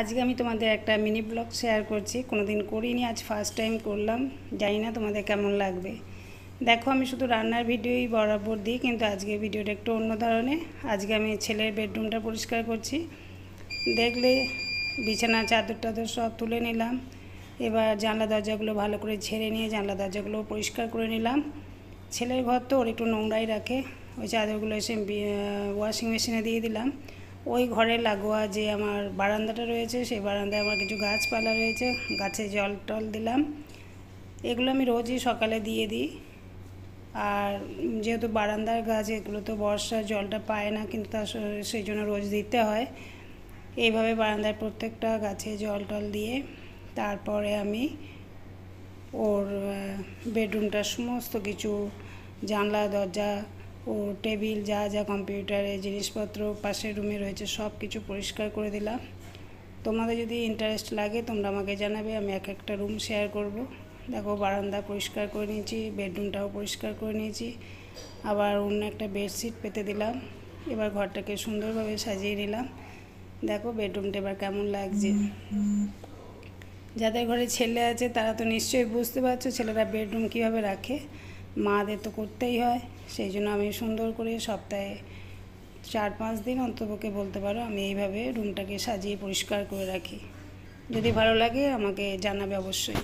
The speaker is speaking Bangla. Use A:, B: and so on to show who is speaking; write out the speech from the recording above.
A: আজকে আমি তোমাদের একটা মিনি ব্লগ শেয়ার করছি। কোনো দিন করিনি, আজ ফার্স্ট টাইম করলাম। জানি না তোমাদের কেমন লাগবে। দেখো, আমি শুধু রান্নার ভিডিওই বরাবর দিই, কিন্তু আজকে ভিডিওটা একটু অন্য ধরনের। আজকে আমি ছেলের বেডরুমটা পরিষ্কার করছি। দেখলে বিছানা, চাদর টাদর সব তুলে নিলাম। এবার জানলা দরজাগুলো ভালো করে ঝেড়ে নিয়ে জানলা দরজাগুলো পরিষ্কার করে নিলাম। ছেলের ঘর তো ওর একটু নোংরাই রাখে। ওই চাদরগুলো এসে ওয়াশিং মেশিনে দিয়ে দিলাম। ওই ঘরে লাগোয়া যে আমার বারান্দাটা রয়েছে, সেই বারান্দায় আমার কিছু গাছপালা রয়েছে, গাছে জল টল দিলাম। এগুলো আমি রোজই সকালে দিয়ে দিই। আর যেহেতু বারান্দার গাছ, এগুলো তো বর্ষার জলটা পায় না, কিন্তু তার সেই জন্য রোজ দিতে হয়। এইভাবে বারান্দার প্রত্যেকটা গাছে জল টল দিয়ে তারপরে আমি ওর বেডরুমটার সমস্ত কিছু, জানলা, দরজা ও টেবিল, যা যা কম্পিউটারে জিনিসপত্র পাশের রুমে রয়েছে, সব কিছু পরিষ্কার করে দিলাম। তোমাদের যদি ইন্টারেস্ট লাগে, তোমরা আমাকে জানাবে, আমি এক একটা রুম শেয়ার করব। দেখো, বারান্দা পরিষ্কার করে নিয়েছি বেডরুমটাও পরিষ্কার করে নিয়েছি। আবার অন্য একটা বেডশিট পেতে দিলাম। এবার ঘরটাকে সুন্দরভাবে সাজিয়ে নিলাম। দেখো বেডরুমটা এবার কেমন লাগছে। যাদের ঘরে ছেলে আছে, তারা তো নিশ্চয়ই বুঝতে পারছ, ছেলেরা বেডরুম কীভাবে রাখে। মাদের তো করতেই হয়, সেই জন্য আমি সুন্দর করে সপ্তাহে চার পাঁচ দিন অন্তপক্ষে বলতে পারো আমি এইভাবে রুমটাকে সাজিয়ে পরিষ্কার করে রাখি। যদি ভালো লাগে আমাকে জানাবে অবশ্যই।